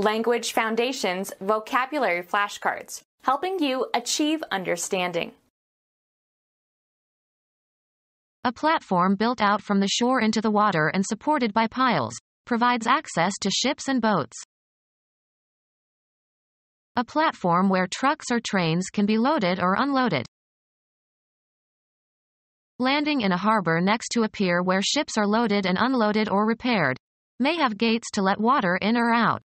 Language Foundations vocabulary flashcards, helping you achieve understanding. A platform built out from the shore into the water and supported by piles, provides access to ships and boats. A platform where trucks or trains can be loaded or unloaded. Landing in a harbor next to a pier where ships are loaded and unloaded or repaired, may have gates to let water in or out.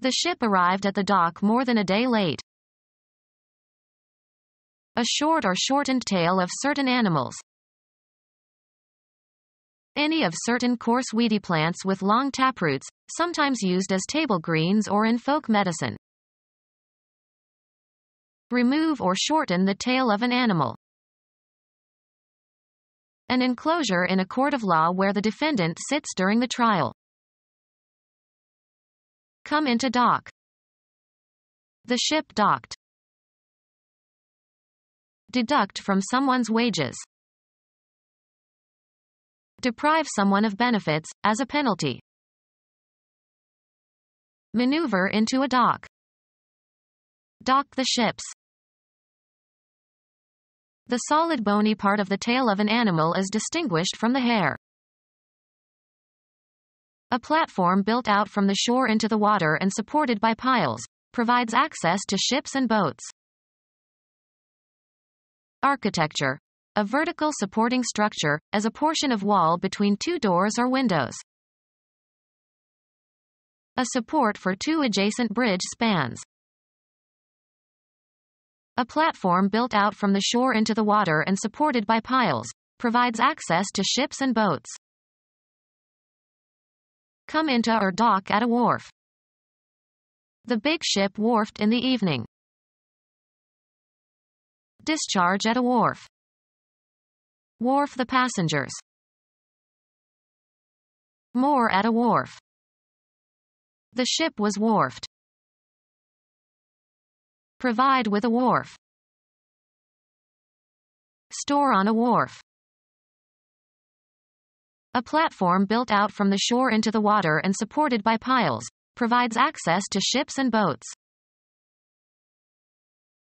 The ship arrived at the dock more than a day late. A short or shortened tail of certain animals. Any of certain coarse weedy plants with long taproots, sometimes used as table greens or in folk medicine. Remove or shorten the tail of an animal. An enclosure in a court of law where the defendant sits during the trial. Come into dock. The ship docked. Deduct from someone's wages. Deprive someone of benefits, as a penalty. Maneuver into a dock. Dock the ships. The solid bony part of the tail of an animal is distinguished from the hair. A platform built out from the shore into the water and supported by piles, provides access to ships and boats. Architecture. A vertical supporting structure, as a portion of wall between two doors or windows. A support for two adjacent bridge spans. A platform built out from the shore into the water and supported by piles, provides access to ships and boats. Come into or dock at a wharf. The big ship wharfed in the evening. Discharge at a wharf. Wharf the passengers. Moor at a wharf. The ship was wharfed. Provide with a wharf. Store on a wharf. A platform built out from the shore into the water and supported by piles, provides access to ships and boats.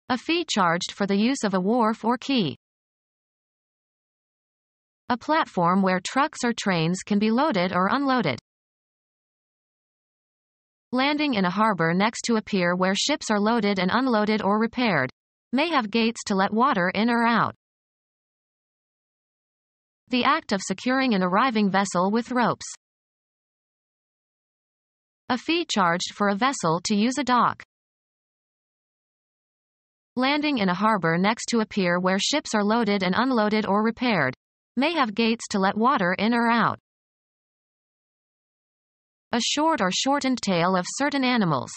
A fee charged for the use of a wharf or quay. A platform where trucks or trains can be loaded or unloaded. Landing in a harbor next to a pier where ships are loaded and unloaded or repaired. May have gates to let water in or out. The act of securing an arriving vessel with ropes. A fee charged for a vessel to use a dock. Landing in a harbor next to a pier where ships are loaded and unloaded or repaired. May have gates to let water in or out. A short or shortened tail of certain animals.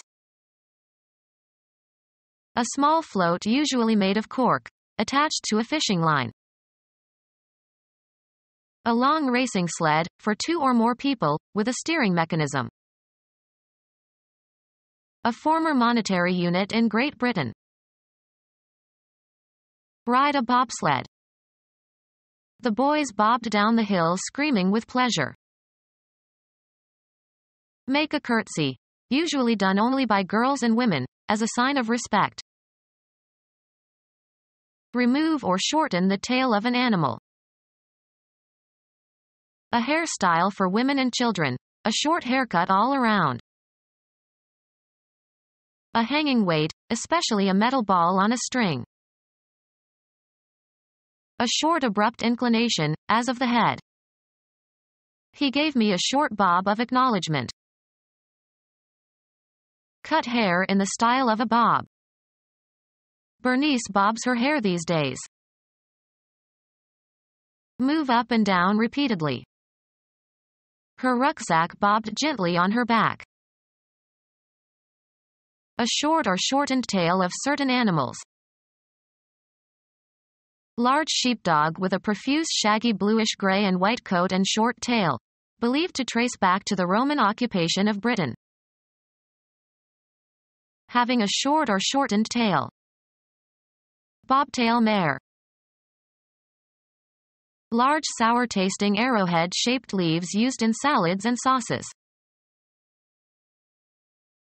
A small float usually made of cork, attached to a fishing line. A long racing sled, for two or more people, with a steering mechanism. A former monetary unit in Great Britain. Ride a bobsled. The boys bobbed down the hill screaming with pleasure. Make a curtsy. Usually done only by girls and women, as a sign of respect. Remove or shorten the tail of an animal. A hairstyle for women and children. A short haircut all around. A hanging weight, especially a metal ball on a string. A short abrupt inclination, as of the head. He gave me a short bob of acknowledgement. Cut hair in the style of a bob. Bernice bobs her hair these days. Move up and down repeatedly. Her rucksack bobbed gently on her back. A short or shortened tail of certain animals. Large sheepdog with a profuse shaggy bluish-gray and white coat and short tail. Believed to trace back to the Roman occupation of Britain having a short or shortened tail. Bobtail mare. Large sour-tasting arrowhead-shaped leaves used in salads and sauces.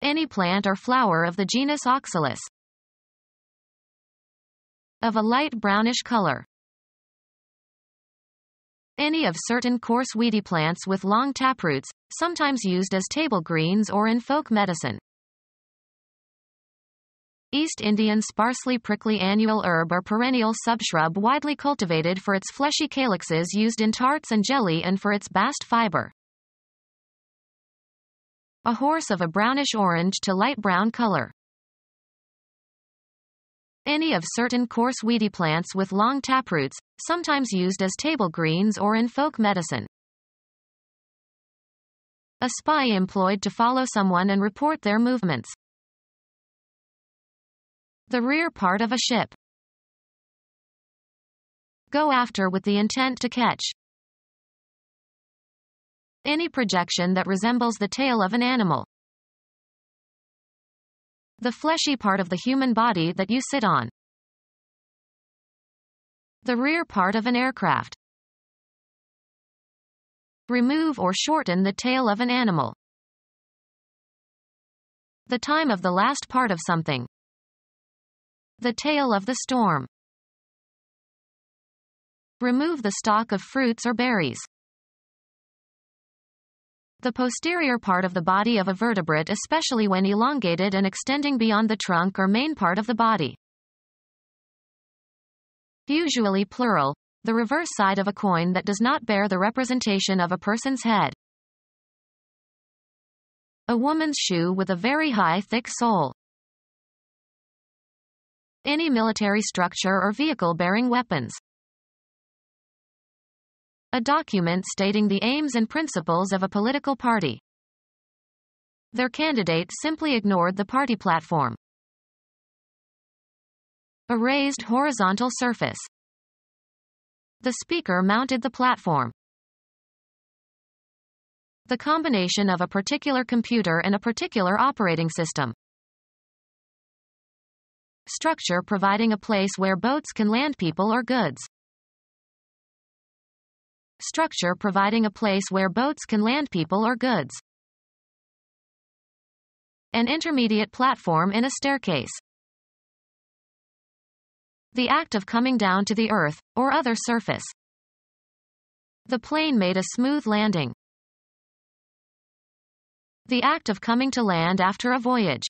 Any plant or flower of the genus Oxalis. Of a light brownish color. Any of certain coarse weedy plants with long taproots, sometimes used as table greens or in folk medicine. East Indian sparsely prickly annual herb or perennial subshrub widely cultivated for its fleshy calyxes used in tarts and jelly and for its bast fiber. A horse of a brownish-orange to light brown color. Any of certain coarse weedy plants with long taproots, sometimes used as table greens or in folk medicine. A spy employed to follow someone and report their movements. The rear part of a ship. Go after with the intent to catch. Any projection that resembles the tail of an animal. The fleshy part of the human body that you sit on. The rear part of an aircraft. Remove or shorten the tail of an animal. The time of the last part of something. The tail of the storm. Remove the stalk of fruits or berries. The posterior part of the body of a vertebrate especially when elongated and extending beyond the trunk or main part of the body. Usually plural, the reverse side of a coin that does not bear the representation of a person's head. A woman's shoe with a very high thick sole. Any military structure or vehicle bearing weapons a document stating the aims and principles of a political party. Their candidate simply ignored the party platform. A raised horizontal surface. The speaker mounted the platform. The combination of a particular computer and a particular operating system. Structure providing a place where boats can land people or goods structure providing a place where boats can land people or goods. An intermediate platform in a staircase. The act of coming down to the earth, or other surface. The plane made a smooth landing. The act of coming to land after a voyage.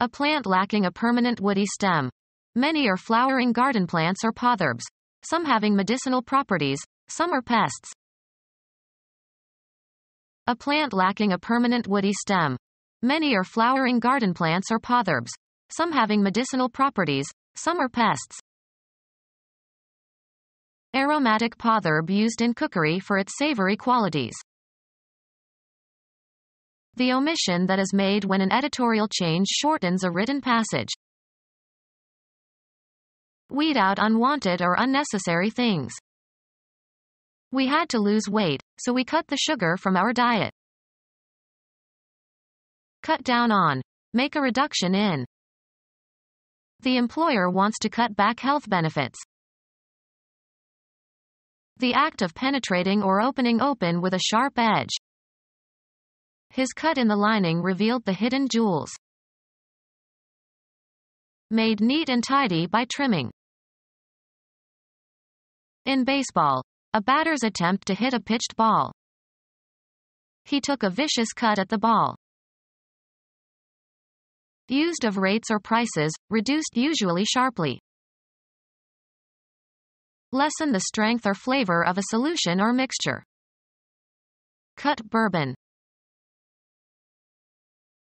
A plant lacking a permanent woody stem. Many are flowering garden plants or potherbs some having medicinal properties, some are pests. A plant lacking a permanent woody stem. Many are flowering garden plants or potherbs, some having medicinal properties, some are pests. Aromatic potherb used in cookery for its savory qualities. The omission that is made when an editorial change shortens a written passage. Weed out unwanted or unnecessary things. We had to lose weight, so we cut the sugar from our diet. Cut down on. Make a reduction in. The employer wants to cut back health benefits. The act of penetrating or opening open with a sharp edge. His cut in the lining revealed the hidden jewels made neat and tidy by trimming. In baseball, a batter's attempt to hit a pitched ball. He took a vicious cut at the ball. Used of rates or prices, reduced usually sharply. Lessen the strength or flavor of a solution or mixture. Cut bourbon.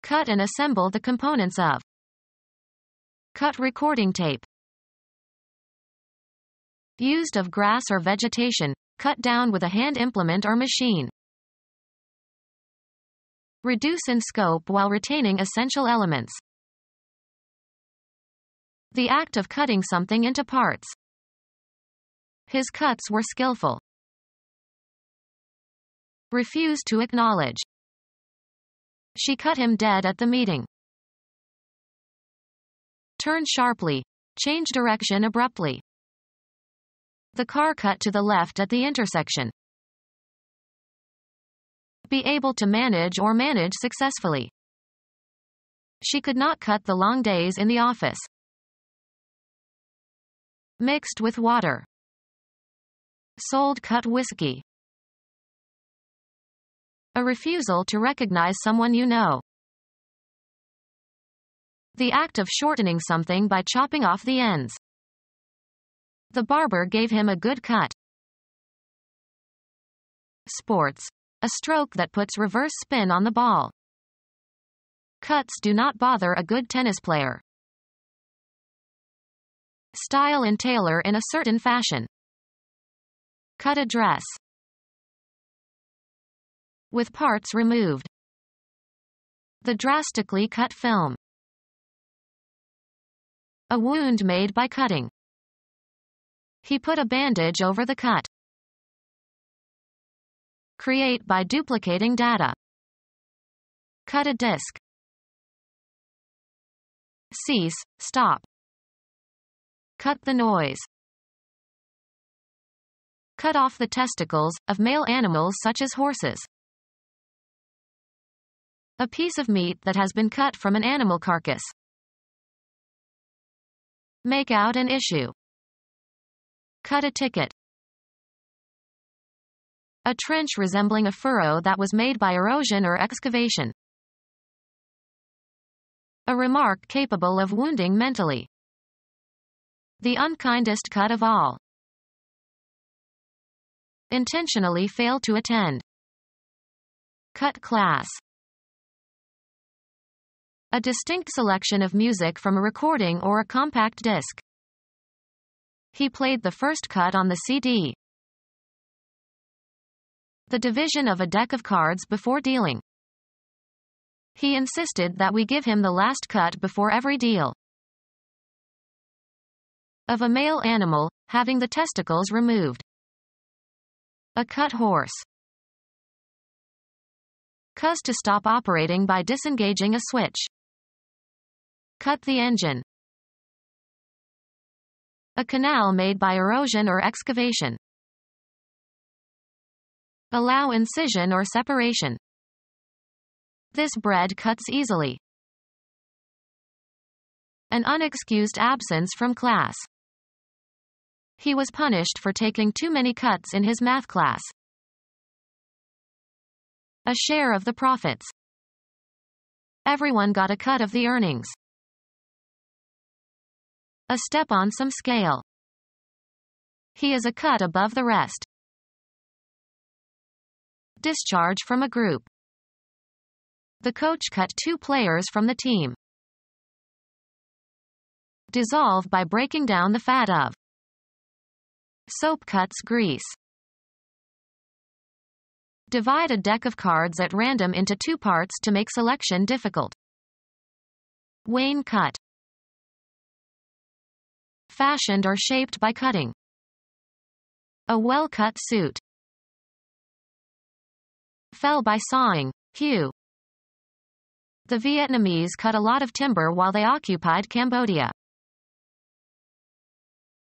Cut and assemble the components of Cut recording tape. Used of grass or vegetation, cut down with a hand implement or machine. Reduce in scope while retaining essential elements. The act of cutting something into parts. His cuts were skillful. Refuse to acknowledge. She cut him dead at the meeting. Turn sharply. Change direction abruptly. The car cut to the left at the intersection. Be able to manage or manage successfully. She could not cut the long days in the office. Mixed with water. Sold cut whiskey. A refusal to recognize someone you know. The act of shortening something by chopping off the ends. The barber gave him a good cut. Sports. A stroke that puts reverse spin on the ball. Cuts do not bother a good tennis player. Style and tailor in a certain fashion. Cut a dress. With parts removed. The drastically cut film. A wound made by cutting. He put a bandage over the cut. Create by duplicating data. Cut a disk. Cease, stop. Cut the noise. Cut off the testicles, of male animals such as horses. A piece of meat that has been cut from an animal carcass. Make out an issue. Cut a ticket. A trench resembling a furrow that was made by erosion or excavation. A remark capable of wounding mentally. The unkindest cut of all. Intentionally fail to attend. Cut class. A distinct selection of music from a recording or a compact disc. He played the first cut on the CD. The division of a deck of cards before dealing. He insisted that we give him the last cut before every deal. Of a male animal, having the testicles removed. A cut horse. Cuz to stop operating by disengaging a switch. Cut the engine. A canal made by erosion or excavation. Allow incision or separation. This bread cuts easily. An unexcused absence from class. He was punished for taking too many cuts in his math class. A share of the profits. Everyone got a cut of the earnings. A step on some scale. He is a cut above the rest. Discharge from a group. The coach cut two players from the team. Dissolve by breaking down the fat of. Soap cuts grease. Divide a deck of cards at random into two parts to make selection difficult. Wayne cut. Fashioned or shaped by cutting. A well-cut suit. Fell by sawing. hew. The Vietnamese cut a lot of timber while they occupied Cambodia.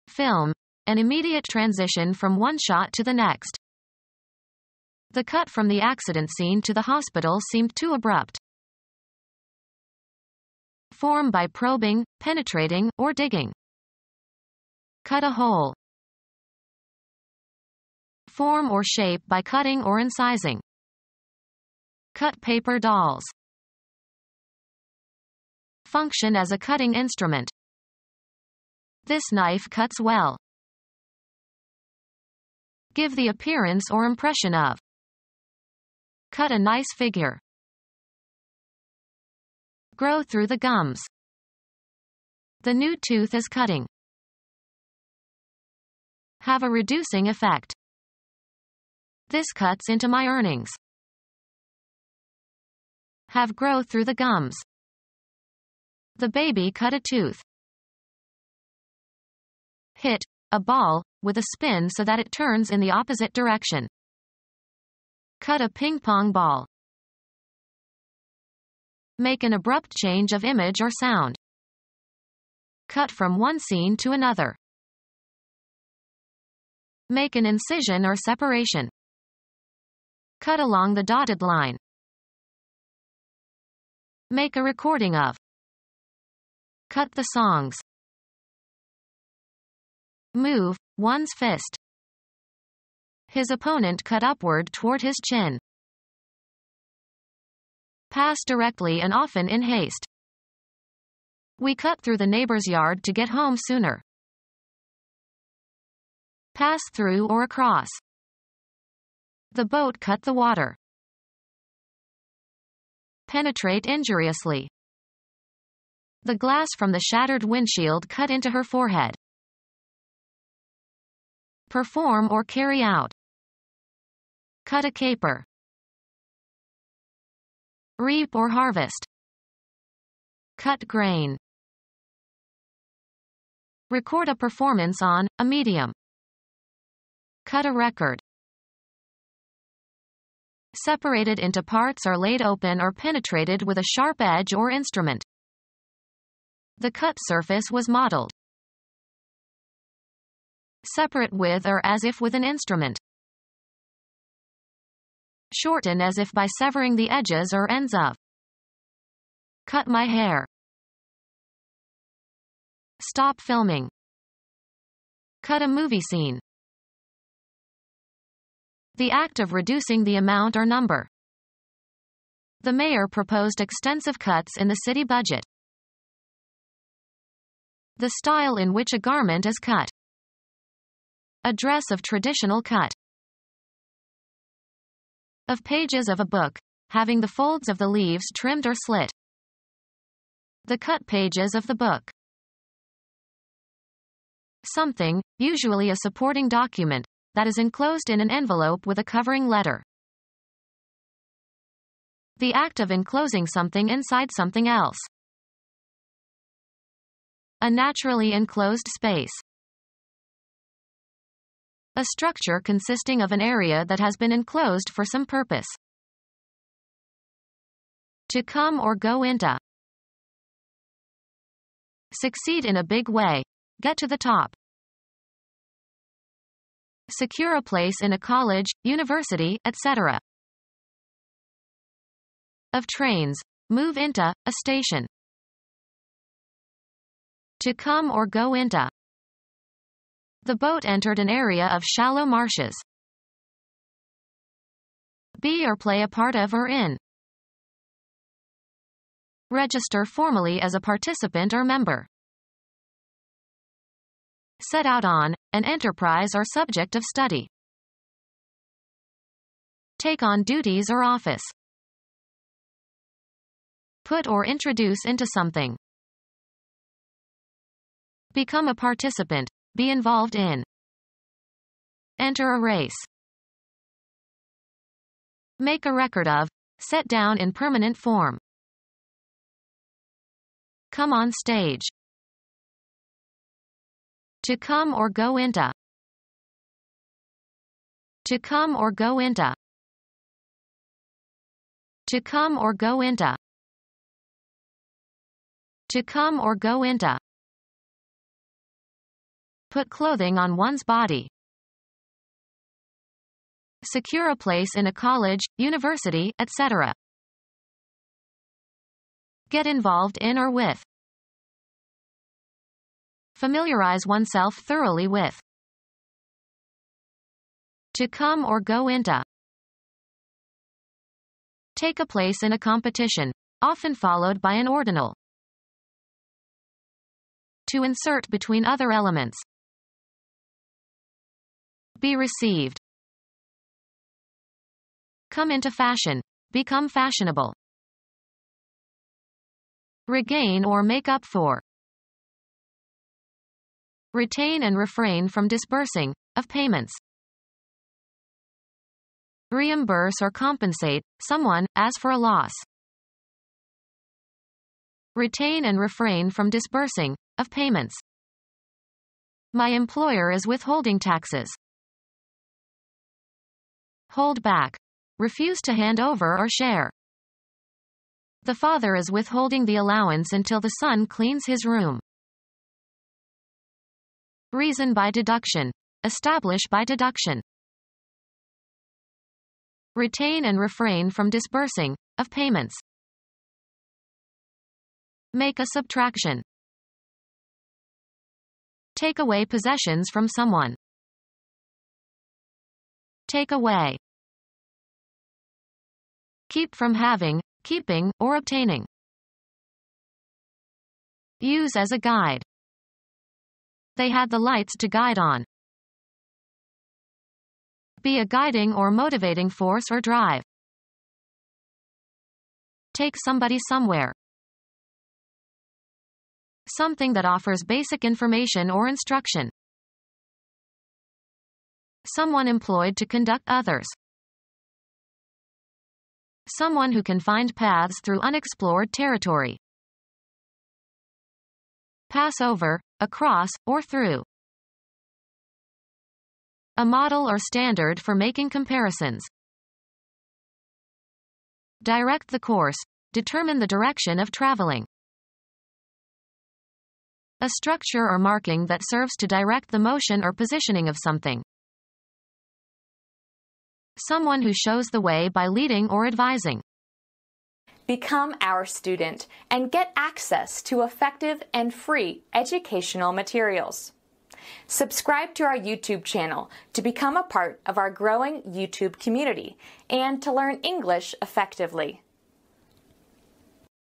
Film. An immediate transition from one shot to the next. The cut from the accident scene to the hospital seemed too abrupt. Form by probing, penetrating, or digging. Cut a hole. Form or shape by cutting or incising. Cut paper dolls function as a cutting instrument. This knife cuts well. Give the appearance or impression of. Cut a nice figure. Grow through the gums. The new tooth is cutting. Have a reducing effect. This cuts into my earnings. Have grow through the gums. The baby cut a tooth. Hit a ball with a spin so that it turns in the opposite direction. Cut a ping pong ball. Make an abrupt change of image or sound. Cut from one scene to another. Make an incision or separation. Cut along the dotted line. Make a recording of. Cut the songs. Move, one's fist. His opponent cut upward toward his chin. Pass directly and often in haste. We cut through the neighbor's yard to get home sooner. Pass through or across. The boat cut the water. Penetrate injuriously. The glass from the shattered windshield cut into her forehead. Perform or carry out. Cut a caper. Reap or harvest. Cut grain. Record a performance on, a medium. Cut a record. Separated into parts are laid open or penetrated with a sharp edge or instrument. The cut surface was modeled. Separate with or as if with an instrument. Shorten as if by severing the edges or ends of. Cut my hair. Stop filming. Cut a movie scene. The act of reducing the amount or number. The mayor proposed extensive cuts in the city budget. The style in which a garment is cut. A dress of traditional cut. Of pages of a book, having the folds of the leaves trimmed or slit. The cut pages of the book. Something, usually a supporting document, that is enclosed in an envelope with a covering letter. The act of enclosing something inside something else. A naturally enclosed space. A structure consisting of an area that has been enclosed for some purpose. To come or go into. Succeed in a big way. Get to the top. Secure a place in a college, university, etc. Of trains. Move into, a station. To come or go into. The boat entered an area of shallow marshes. Be or play a part of or in. Register formally as a participant or member. Set out on, an enterprise or subject of study. Take on duties or office. Put or introduce into something. Become a participant. Be involved in. Enter a race. Make a record of. Set down in permanent form. Come on stage. To come or go into. To come or go into. To come or go into. To come or go into. Put clothing on one's body. Secure a place in a college, university, etc. Get involved in or with. Familiarize oneself thoroughly with. To come or go into. Take a place in a competition, often followed by an ordinal. To insert between other elements. Be received. Come into fashion. Become fashionable. Regain or make up for retain and refrain from disbursing, of payments. Reimburse or compensate, someone, as for a loss. Retain and refrain from disbursing, of payments. My employer is withholding taxes. Hold back. Refuse to hand over or share. The father is withholding the allowance until the son cleans his room. Reason by deduction. Establish by deduction. retain and refrain from disbursing, of payments. Make a subtraction. Take away possessions from someone. Take away. Keep from having, keeping, or obtaining. Use as a guide. They had the lights to guide on. Be a guiding or motivating force or drive. Take somebody somewhere. Something that offers basic information or instruction. Someone employed to conduct others. Someone who can find paths through unexplored territory pass over, across, or through. A model or standard for making comparisons. Direct the course. Determine the direction of traveling. A structure or marking that serves to direct the motion or positioning of something. Someone who shows the way by leading or advising. Become our student and get access to effective and free educational materials. Subscribe to our YouTube channel to become a part of our growing YouTube community and to learn English effectively.